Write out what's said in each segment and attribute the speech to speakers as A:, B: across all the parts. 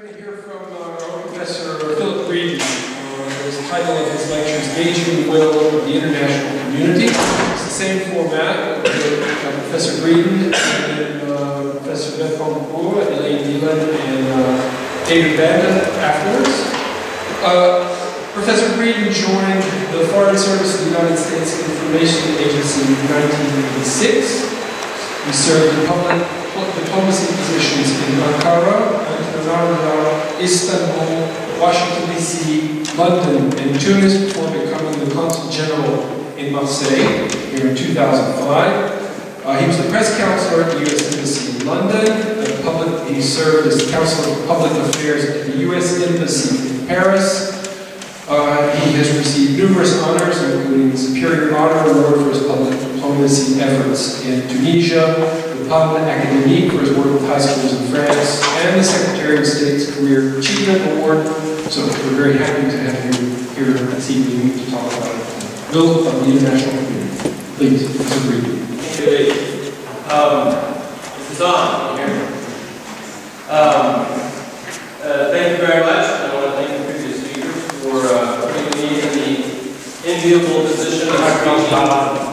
A: We're going to hear from uh, Professor Philip Breeden Uh, his title of his lecture is Gauging the Will of the International Community. It's the same format with uh, Professor Breeden and uh, Professor Beth Boncourt, Elaine Neelan, and uh, David Bennett afterwards. Uh, professor Breeden joined the Foreign Service of the United States Information Agency in 1986. He served in public the diplomacy positions in Ankara, Antananarivo, Istanbul, Washington D.C., London, and Tunis before becoming the Consul General in Marseille here in 2005. Uh, he was the press counselor at the U.S. Embassy in London. And public, he served as the Council of Public Affairs at the U.S. Embassy in Paris. Uh, he has received numerous honors, including the Superior Honor Award for his public diplomacy efforts in Tunisia, with Palmes Académiques for his work with high schools in France, and the Secretary of State's Career Achievement Award. So we're very happy to have you here this evening to talk about the role of the international community. Please, Mr. Green.
B: Thank you. Um, this is on here. Um, uh, thank you very much. I want to thank the previous speakers for uh, putting me in the enviable position of being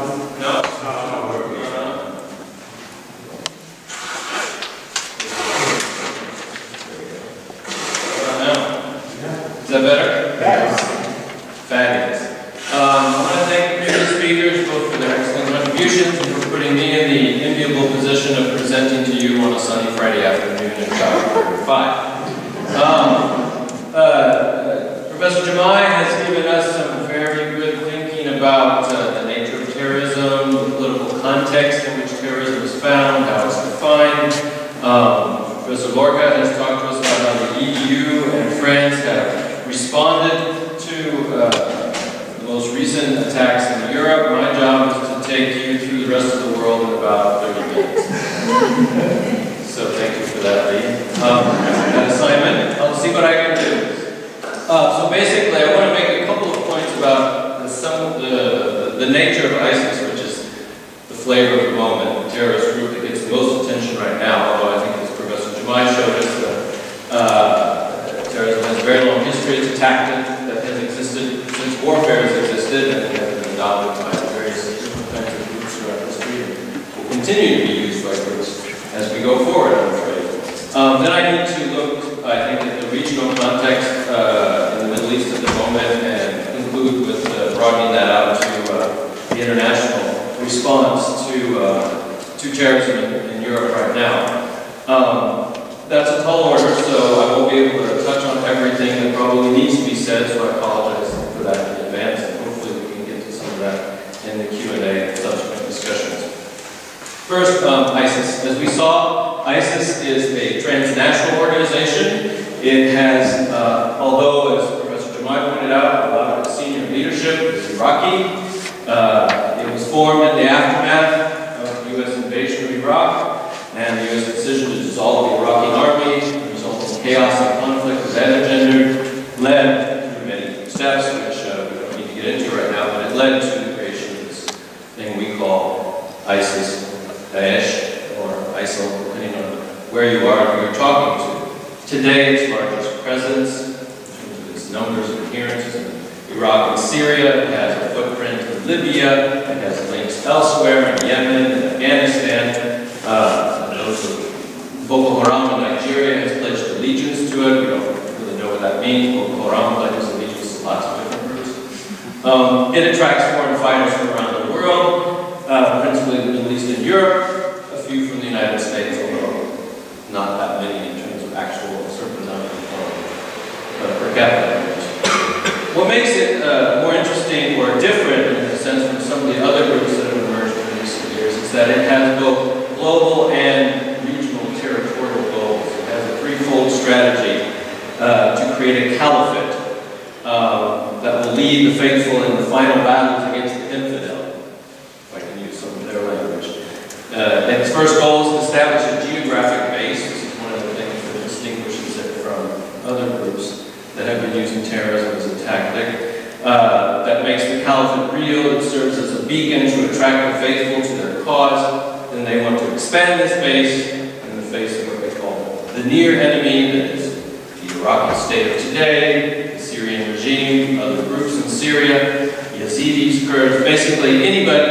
B: Mai has given us some very good thinking about uh, the nature of terrorism, the political context in which terrorism is found, how it's defined. Um, Professor Llorca has talked to us about how the EU and France have responded to uh, the most recent attacks in Europe. My job is to take you through the rest of the world in about 30 minutes. near enemy, the Iraqi state of today, the Syrian regime, other groups in Syria, Yazidis, Kurds, basically anybody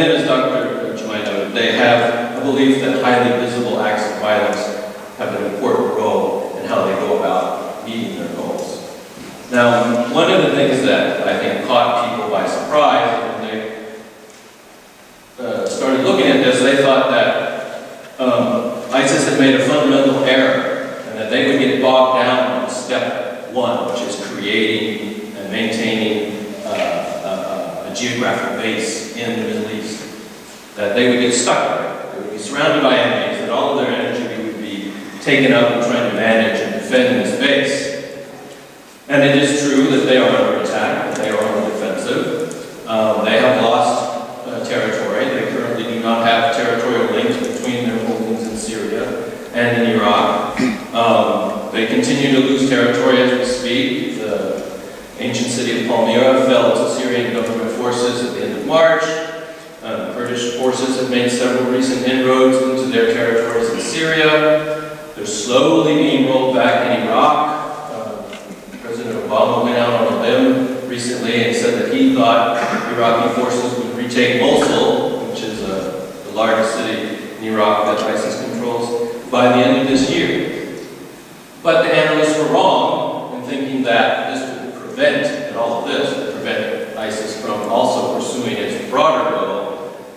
B: And then as Dr. Noted, they have a belief that highly visible acts of violence have an important role in how they go about meeting their goals. Now, one of the things that I think caught people by surprise when they uh, started looking at this, they thought that um, ISIS had made a fundamental error and that they would get bogged down in step one, which is creating and maintaining uh, a, a, geographic base in the Middle East. That they would get stuck. They would be surrounded by enemies, and all of their energy would be taken up in trying to manage and defend this base. And it is true that they are under attack, they are on the defensive. Um, they have lost uh, territory. They currently do not have territorial links between their holdings in Syria and in Iraq. Um, they continue to lose territory as we speak. The ancient city of Palmyra fell to Syrian government forces at the end of March. Uh, have made several recent inroads into their territories in Syria. They're slowly being rolled back in Iraq. President Obama went out on a limb recently and said that he thought Iraqi forces would retake Mosul, which is uh, the largest city in Iraq that ISIS controls, by the end of this year. But the analysts were wrong in thinking that this would prevent, and all of this would prevent ISIS from also pursuing its broader goal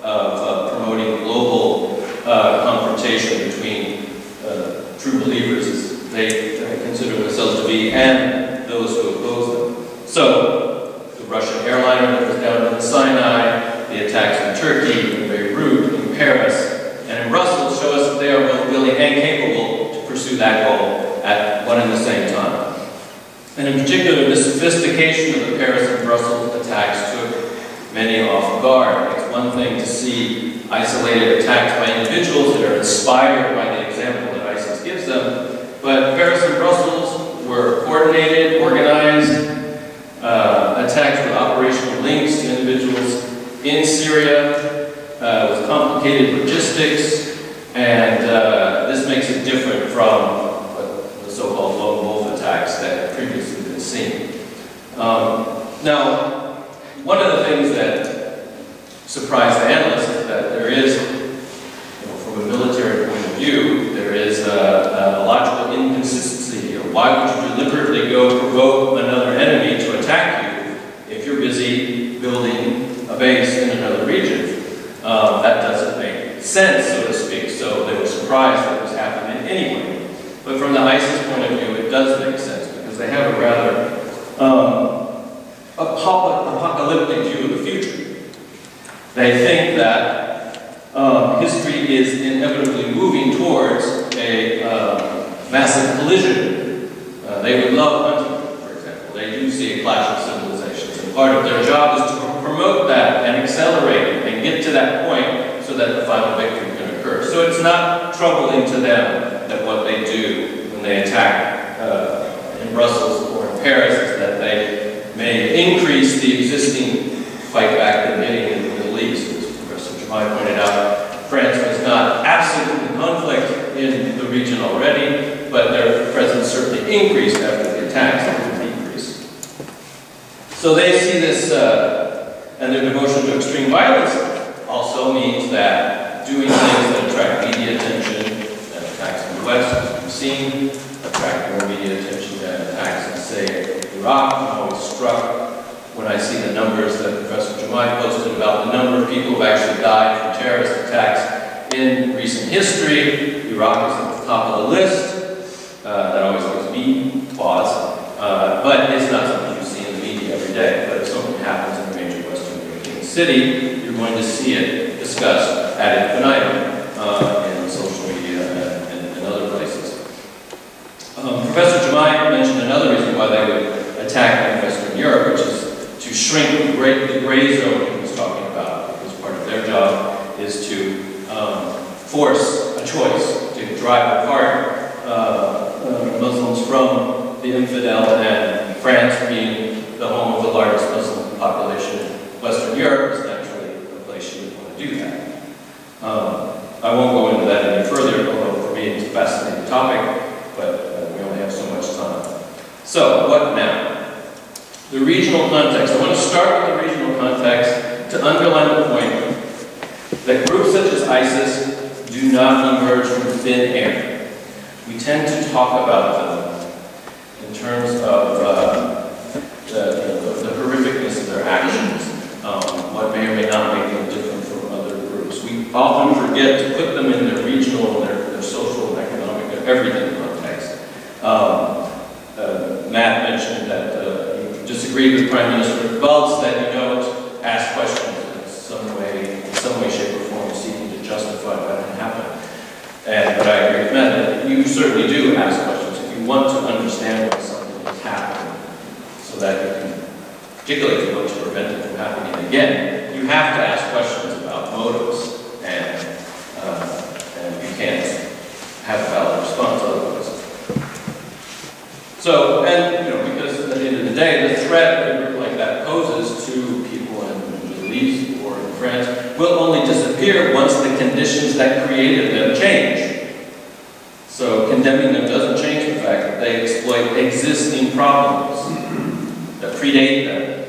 B: of uh, promoting global uh, confrontation between uh, true believers, as they consider themselves to be, and those who oppose them. So, the Russian airliner that was down in the Sinai, the attacks in Turkey, in Beirut, in Paris, and in Brussels show us that they are both willing and capable to pursue that goal at one and the same time. And in particular, the sophistication of the Paris and Brussels attacks took many off guard. It's one thing to see isolated attacks by individuals that are inspired by the example that ISIS gives them, but Paris and Brussels coordinated, organized, uh, attacks with operational links to individuals in Syria, uh, with complicated logistics, and uh, this makes it different from the so-called lone wolf attacks that had previously been seen. Um, now, one of the things that surprised the analysts is that there is, you know, from a military point of view, there is a, a logical inconsistency here. Why would you deliberately go provoke another enemy to attack you if you're busy building a base in another region? Um, that doesn't make sense, so to speak, so they were surprised that it was happening anyway. But from the ISIS point of view, it does make sense because they have a rather um, apocalyptic view of the future. They think that um, history is inevitably moving towards a uh, massive collision. Uh, they would love Huntington, for example. They do see a clash of civilizations, and part of their job is to promote that and accelerate it and get to that point so that the final victory can occur. So it's not troubling to them that what they do when they attack uh, in Brussels or in Paris is that they may increase the existing fight back they're getting in the Middle East. As Professor Jamai pointed out, France was not absent in conflict in the region already, but their presence certainly increased after the attacks and. So they see this uh, and their devotion to extreme violence also means that doing things that attract media attention, that attacks in the West, as we've seen, attract more media attention than attacks in, say, Iraq. I'm always struck when I see the numbers that Professor Jamai posted about the number of people who actually died from terrorist attacks in recent history. Iraq is at top of the list. Uh, that always gives me pause. Uh, but it's not something you see in the media every day, but if something happens in a major Western European city, you're going to see it discussed ad infinitum uh, in social media and, and other places. Um, Professor Jamai mentioned another reason why they would attack Western Europe, which is to shrink the gray, the gray zone he was talking about, because part of their job is to um, force a choice, to drive apart uh, uh, Muslims from the infidel, and France being the home of the largest Muslim population in Western Europe is naturally a place you would want to do that. Um, I won't go into that any further, although for me it's a fascinating topic, but uh, we only have so much time. So, what now? The regional context. I want to start with the regional context to underline the point that groups such as ISIS do not emerge from thin air. We tend to talk about them in terms of uh, the, the, the, horrificness of their actions, um, what may or may not make them different from other groups. We often forget to put them in their regional and their, their social and economic and everything context. Um, uh, Matt mentioned that uh, disagreed with Prime Minister Valls that you don't ask questions in some way, in some way, shape, or form, seeking to justify what can happen. And but I agree with Matt you certainly do ask questions if you want to understand why something has happened, so that you can, particularly if you want to prevent it from happening again, you have to ask questions about motives, and uh, and you can't have a valid response otherwise. So, and, you know, because at the end of the day, the threat that a group like that poses to people in or in France will only disappear once the conditions that created them change. So condemning them doesn't change the fact that they exploit existing problems that predate them.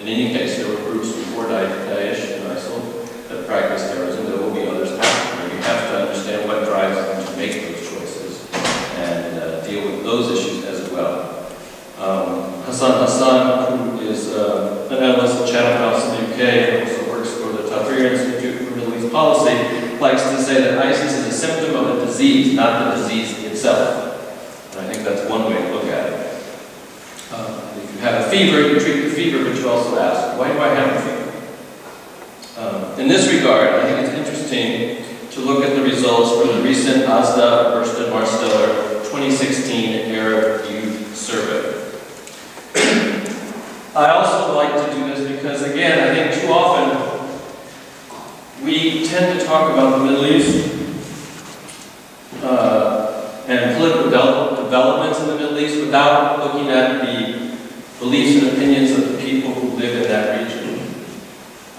B: In any case, there were groups before Daesh and ISIL that practiced terrorism. There will be others after. You have to understand what drives them to make those choices and uh, deal with those issues as well. Um, Hassan Hassan, who is uh, an analyst at Chatham House in the UK and also works for the Tahrir Institute for Middle East Policy, likes to say that ISIS is a symptom of a disease, not the disease itself. And I think that's one way to look at it. Uh, if you have a fever, you treat the fever, but you also ask, why do I have a fever? Um, in this regard, I think it's interesting to look at the results from the recent ASDA Burson Marsteller 2016 Arab Youth Survey. I also like to do this because, again, I think too often we tend to talk about the Middle East uh, and political developments in the Middle East without looking at the beliefs and opinions of the people who live in that region.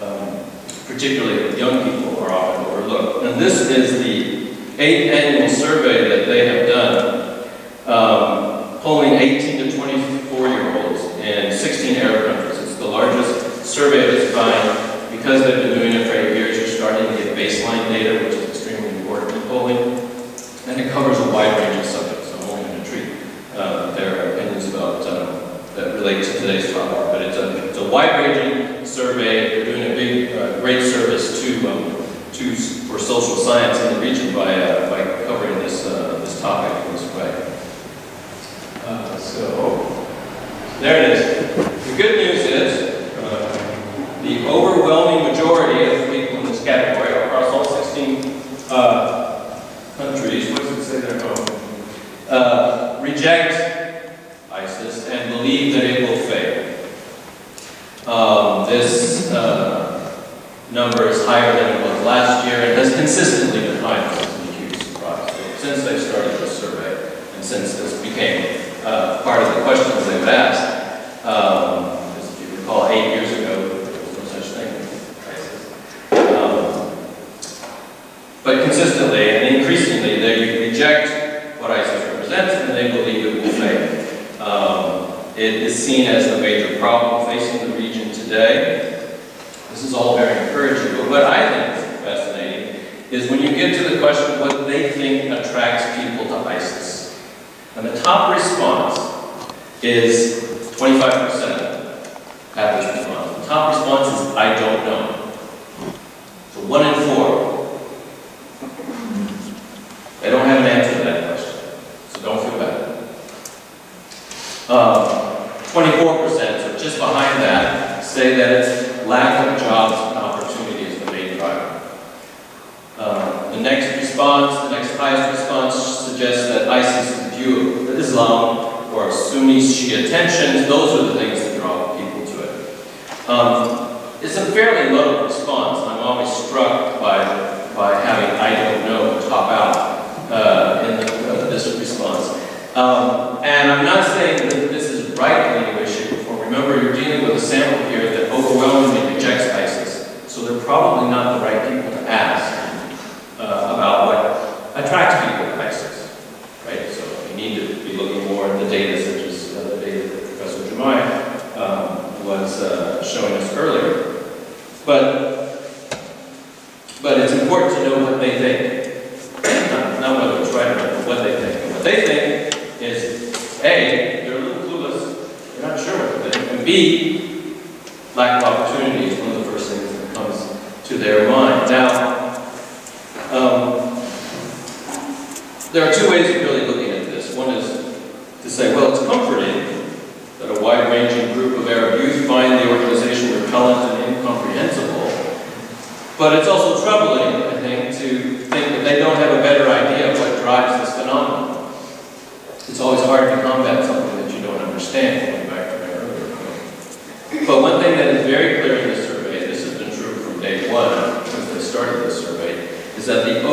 B: Um, particularly young people are often overlooked. And this is the eighth annual survey that they have done, um, polling 18 to 24 year olds in 16 Arab countries. It's the largest survey of its kind. Because they've been doing it for eight years, you're starting to get baseline data, which is extremely important in polling. And it covers a wide range of subjects. So I'm only going to treat uh, their opinions about um, to today's topic. But it's a, it's a wide-ranging survey. They're doing a big, uh, great service to, um, to for social science in the region by, uh, by covering this, uh, this topic in this way. Uh, so, there it is. The good news is uh, the overwhelming majority of people in this category across all 16 uh, countries, what does it say there? Oh, reject ISIS and believe that it will fail. Um, this uh, number is higher than it was last year and has consistently been higher. Since they started this survey and since this became uh, part of the questions they would ask, um, as you recall, eight years ago, there was no such thing as ISIS. Um, but consistently and increasingly, they reject what ISIS represents and they believe it will fail. Um, it is seen as the major problem facing the region today. This is all very encouraging, but what I think is fascinating is when you get to the question what they think attracts people to ISIS. And the top response is those are the things that draw people to it. Um, it's a fairly low response. I'm always struck by, by having I don't know top out uh, in the, uh, this response. Um,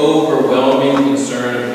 B: overwhelming concern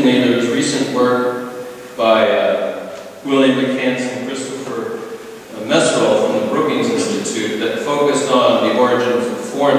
B: Interestingly, there was recent work by uh, William McCants and Christopher Meserole from the Brookings Institute that focused on the origins of foreign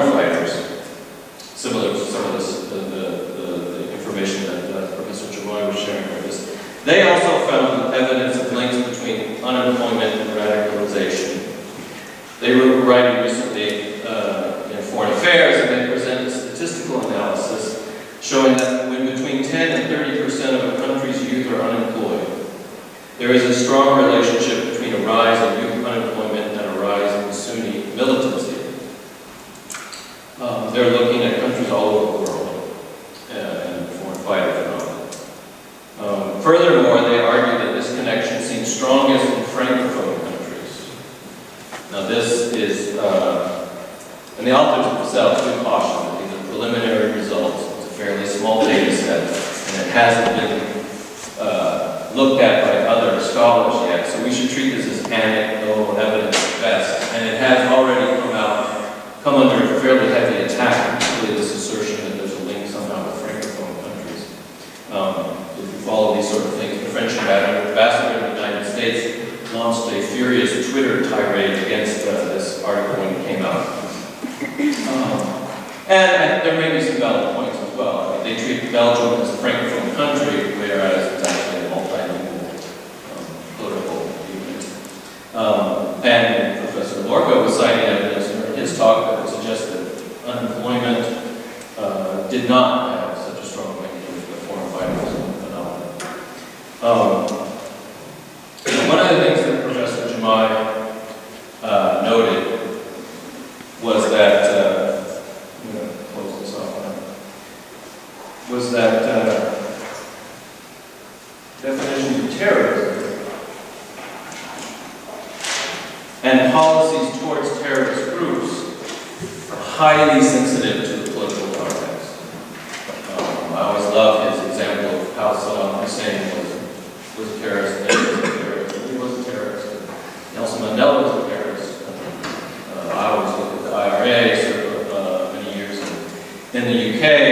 B: Okay.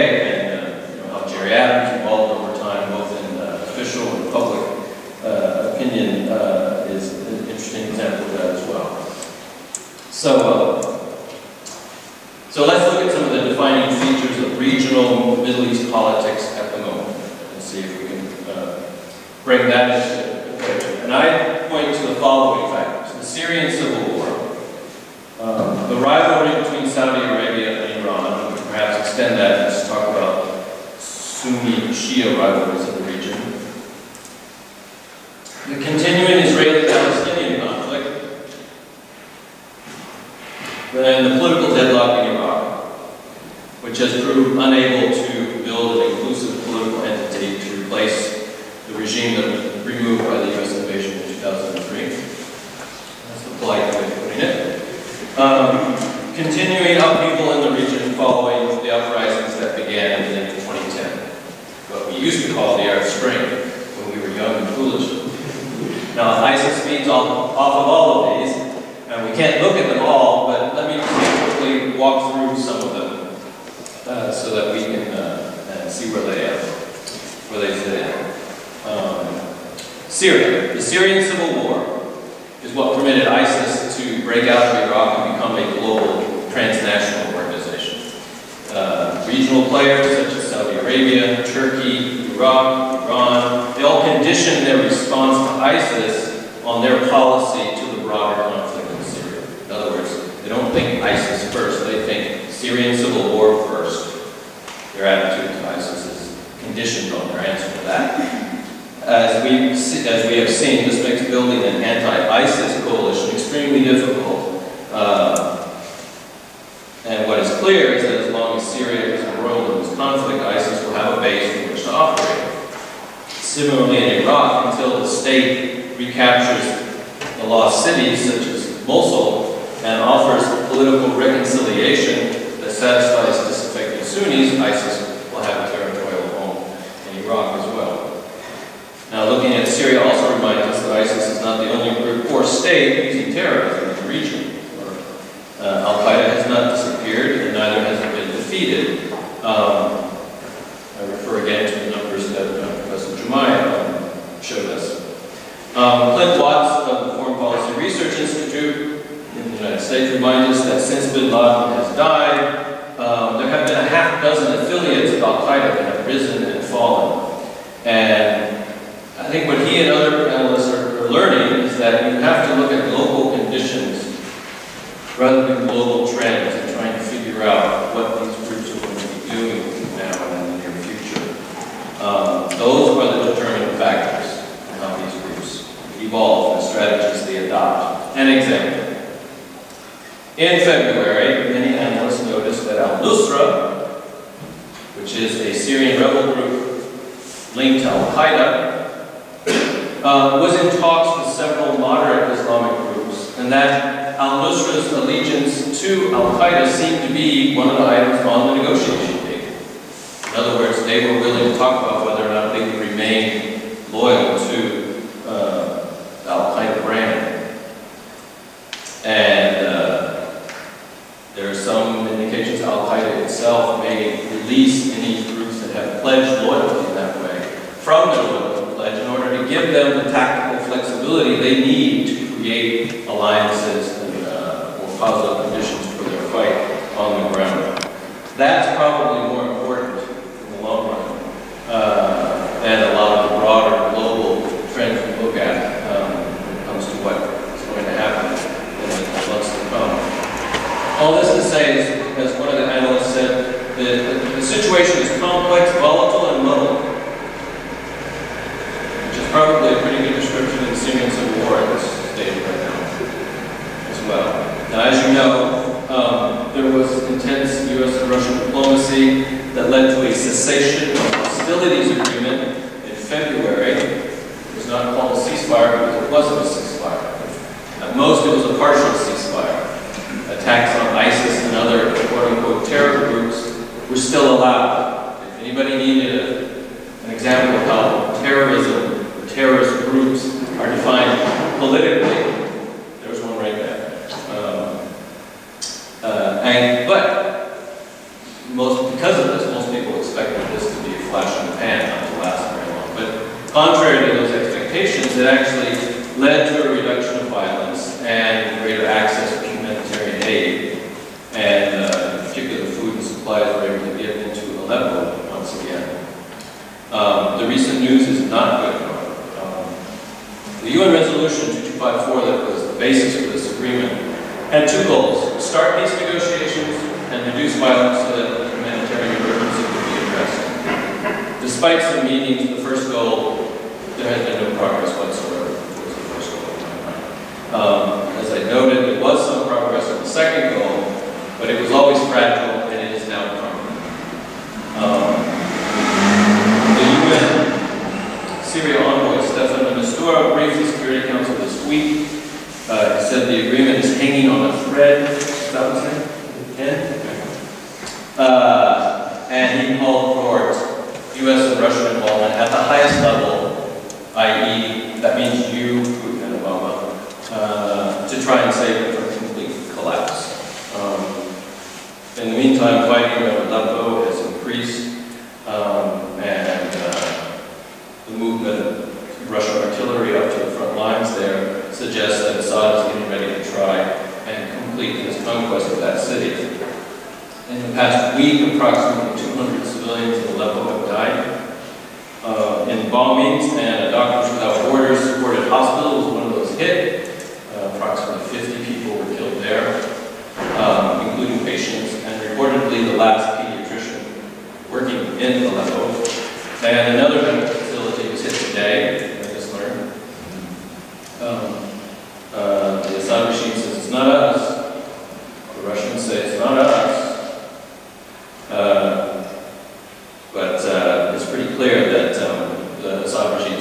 B: Now, ISIS feeds off, off of all of these, and we can't look at them all, but let me quickly walk through some of them uh, so that we can uh, see where they are, where they fit in. Um, Syria. The Syrian civil war is what permitted ISIS to break out of Iraq and become a global transnational organization. Uh, regional players such as Saudi Arabia, Turkey, Iraq, Iran, they all conditioned their response to ISIS on their policy to the broader conflict in Syria. In other words, they don't think ISIS first, they think Syrian civil war first. Their attitude to ISIS is conditioned on their answer to that. As we, as we have seen, this makes building an anti-ISIS coalition extremely difficult. Uh, and what is clear is that as long as Syria is embroiled in this conflict, ISIS will have a base from which to operate. Similarly in Iraq, until the state recaptures the lost cities such as Mosul and offers political reconciliation that satisfies disaffected Sunnis, ISIS will have a territorial home in Iraq as well. Now looking at Syria also reminds us that ISIS is not the only group or state using terrorism in the region. Uh, Al-Qaeda has not disappeared and neither has it been defeated. Um, I refer again to the numbers that uh, Professor Jumaya um, showed us. Um, Clint Watts of the Foreign Policy Research Institute in the United States reminds us that since bin Laden has died, um, there have been a half dozen affiliates of Al-Qaeda that have risen and fallen. And I think what he and other analysts are, are learning is that you have to look at local conditions rather than global trends and trying to figure out what these groups are going to be doing now and in the near future. Um, those are the determining factors in how these groups evolve and the strategies they adopt. An example. In February, many analysts noticed that al-Nusra, which is a Syrian rebel group linked to al-Qaeda, uh, was in talks with several moderate Islamic groups, and that al-Nusra's allegiance to al-Qaeda seemed to be one of the items on the negotiation table. In other words, they were willing to talk about whether or not they would remain loyal to uh, the al-Qaeda brand. And uh, there are some indications al-Qaeda itself may release any groups that have pledged loyalty in that way from their loyalty pledge in order to give them the tactical flexibility they need to create alliances and uh, more positive conditions for their fight on the ground. That's probably more important in the long run uh, than a lot of the broader global trends we look at um, when it comes to what is going to happen in the months to come. All this to say is, as one of the analysts said, the, the, the situation is complex, volatile, and muddled probably a pretty good description of the Syrian civil war at this stage right now as well. Now, as you know, um, there was intense U.S. and Russian diplomacy that led to a cessation of hostilities agreement in February. It was not called a ceasefire because it wasn't a ceasefire. At most, it was a partial ceasefire. Attacks on ISIS and other quote-unquote terror groups were still allowed. said the agreement is hanging on a thread. Is that what's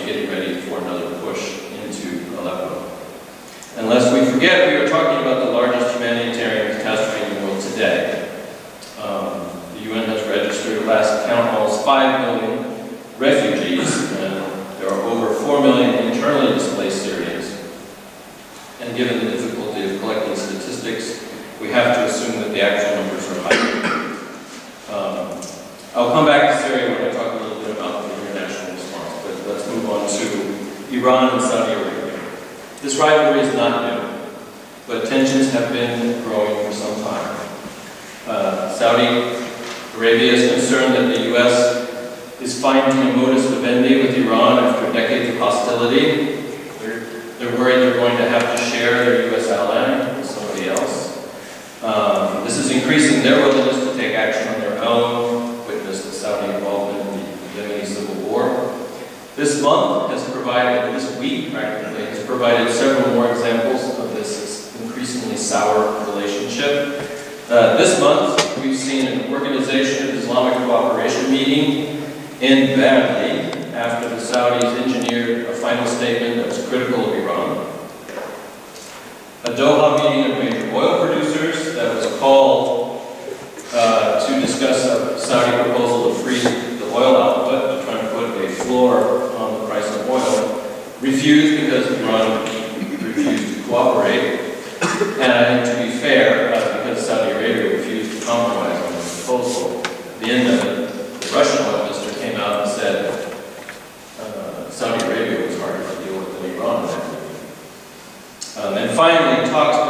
B: getting ready for another push into Aleppo. Unless we forget, we are talking about the rivalry is not new, but tensions have been growing for some time. Uh, Saudi Arabia is concerned that the U.S. is finding a modus vivendi with Iran after decades of hostility. They're, they're worried they're going to have to share their U.S. ally with somebody else. Um, this is increasing their willingness to take action on their own, witness the Saudi involvement in the Yemeni civil war. This month has provided, provided several more examples of this increasingly sour relationship. Uh, this month, we've seen an Organization of Islamic Cooperation meeting end badly after the Saudis engineered a final statement that was critical of Iran. A Doha meeting of major oil producers that was called cooperate. and I think to be fair, uh, because Saudi Arabia refused to compromise on this proposal, at the end of it, the Russian oil minister came out and said uh, Saudi Arabia was harder to deal with than Iran. Um, and finally, talked.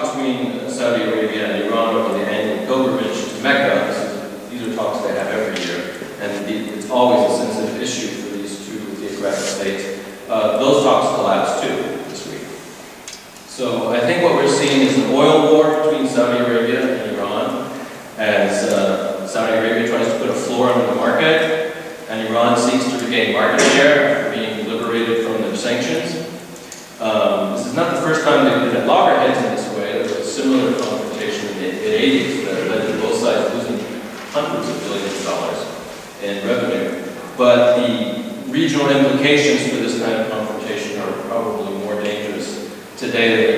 B: market share after being liberated from their sanctions. Um, this is not the first time they've been at loggerheads in this way. There was a similar confrontation in the mid-80s that led to both sides losing hundreds of billions of dollars in revenue. But the regional implications for this kind of confrontation are probably more dangerous today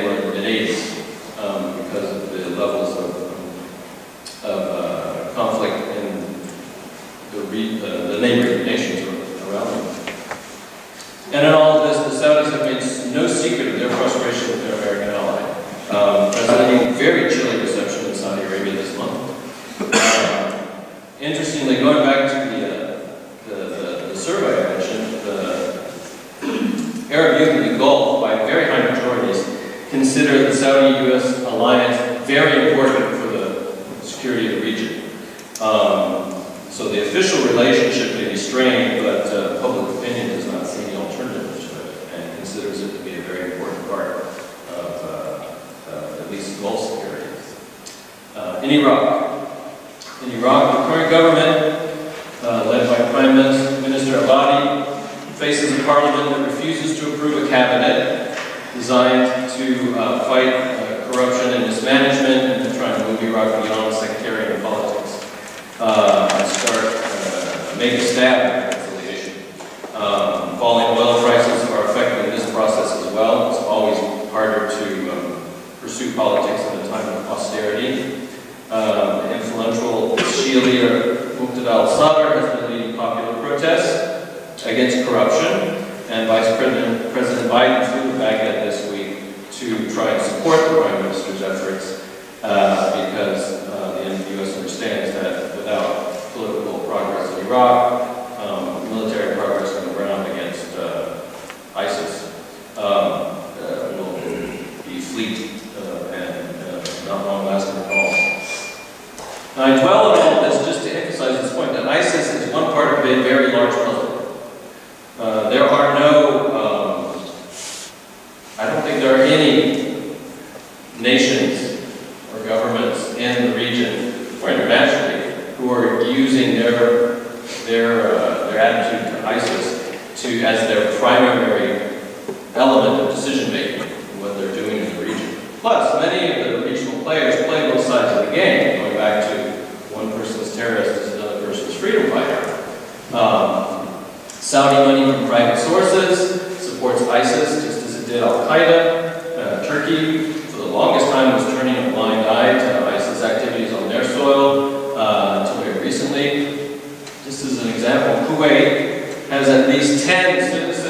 B: rocking beyond sectarian politics. Uh, I start uh, make a stab at affiliation. Um, falling oil prices are affecting this process as well. It's always harder to um, pursue politics in a time of austerity. Um, the influential Shia Muqtada al-Sadr has been leading popular protests against corruption, and Vice President, President Biden's of decision making and what they're doing in the region. Plus, many of the regional players play both sides of the game, going back to one person's terrorist is another person's freedom fighter. Um, Saudi money from private sources supports ISIS just as it did Al Qaeda. Uh, Turkey, for the longest time, was turning a blind eye to ISIS activities on their soil uh, until very recently. Just as an example, Kuwait has at least 10 citizens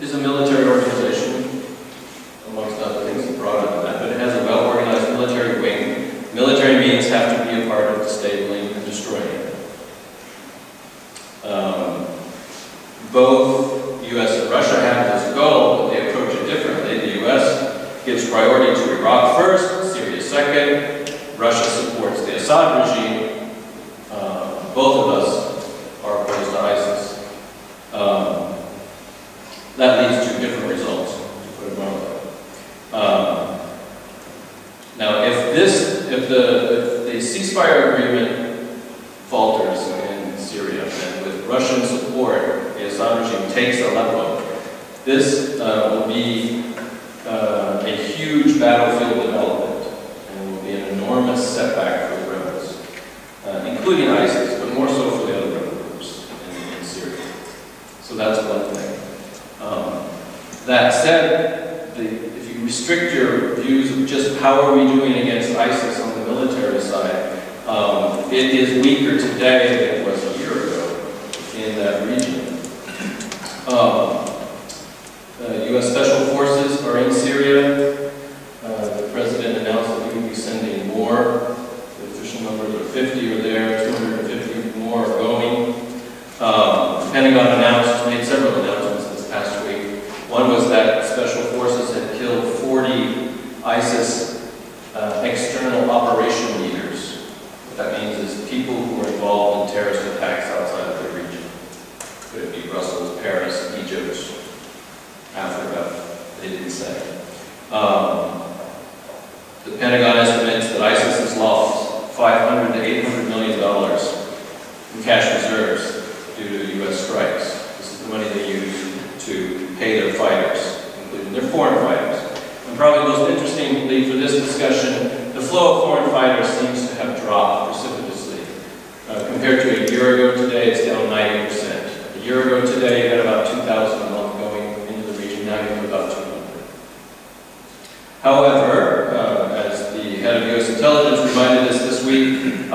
B: is a military organization.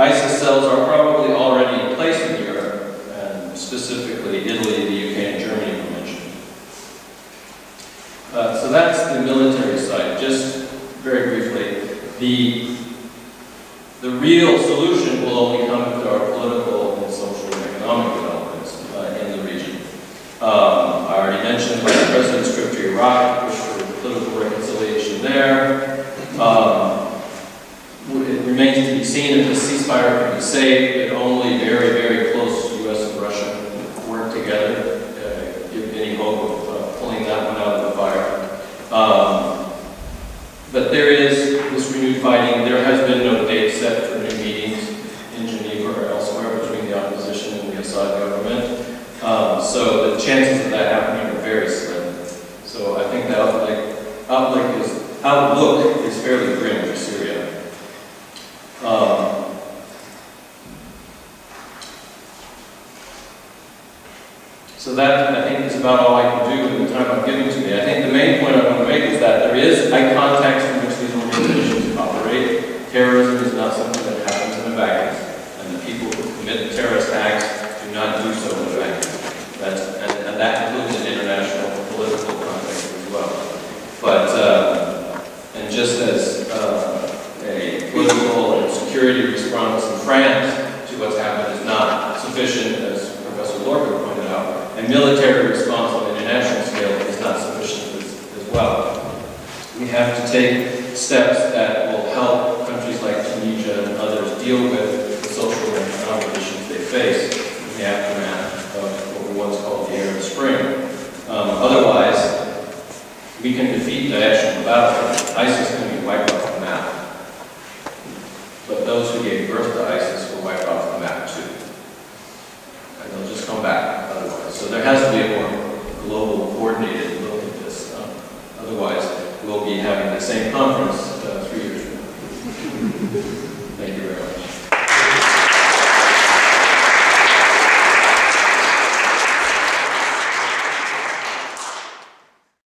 B: ISIS cells are probably already